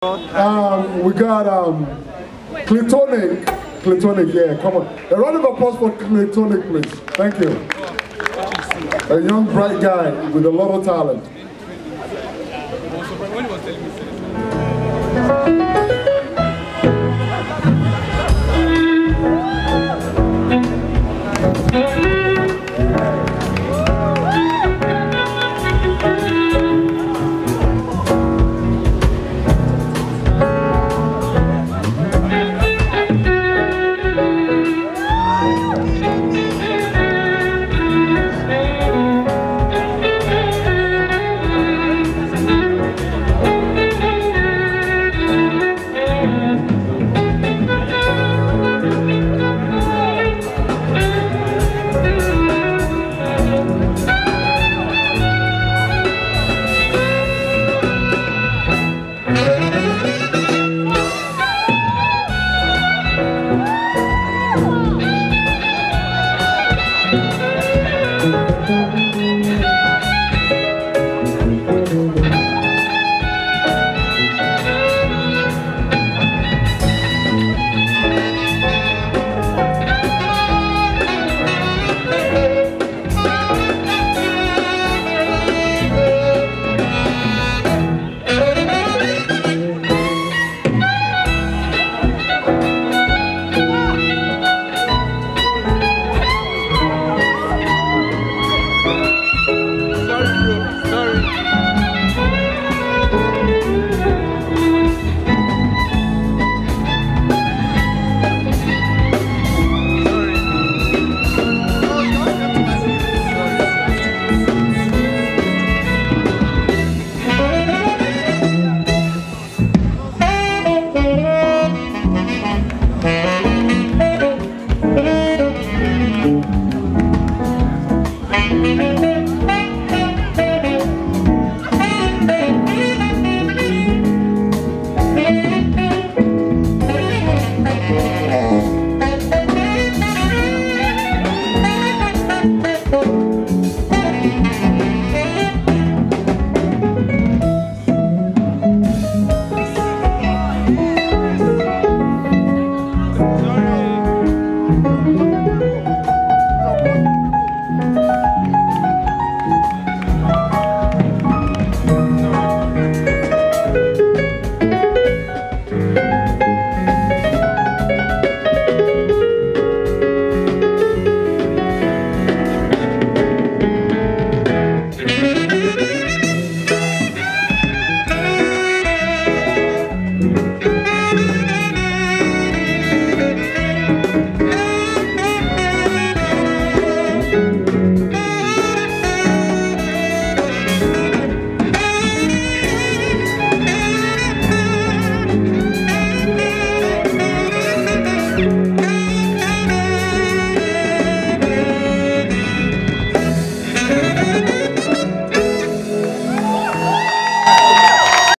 Um, we got um, Clintonic. Clintonic, yeah, come on. A round of applause for Clintonic, please. Thank you. A young, bright guy with a lot of talent.